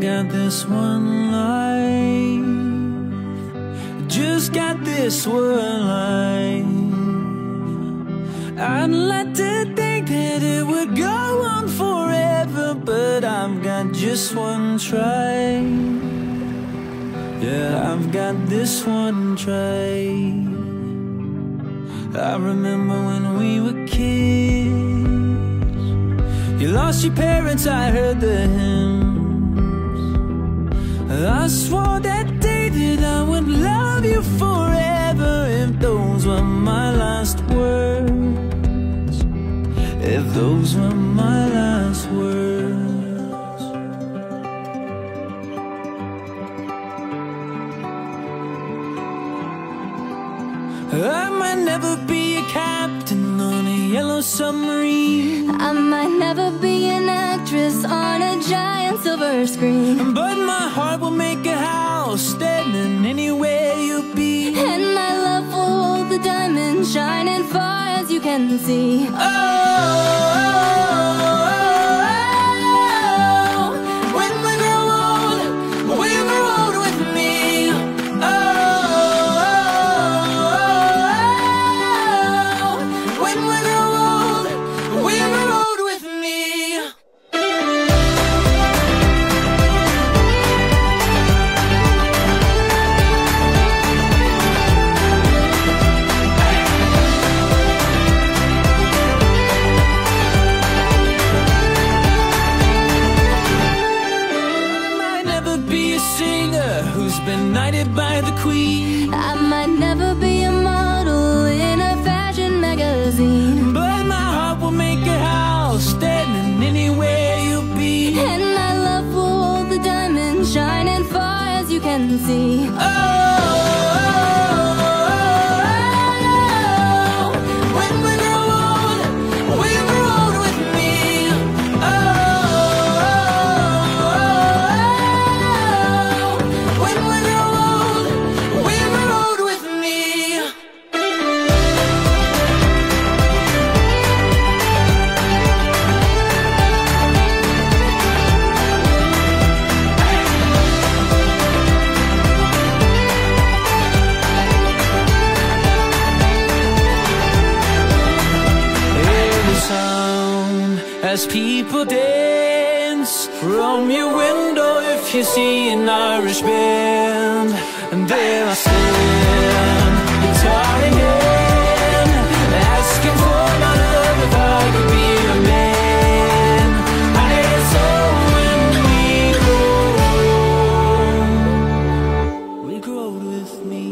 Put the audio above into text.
Got this one life. Just got this one life. I'd like to think that it would go on forever, but I've got just one try. Yeah, I've got this one try. I remember when we were kids. You lost your parents, I heard the hymns. I swore that day that I would love you forever if those were my last words. If those were my last words. I might never be a captain on a yellow submarine. I might never be an actress on a giant silver screen. But my heart will make a house standing anywhere you be. And my love will hold the diamond shining far as you can see. Oh, queen. I as people dance. From your window, if you see an Irish band, and there I stand, guitar in hand, asking for my love if I could be man. When we grow, we grow with me.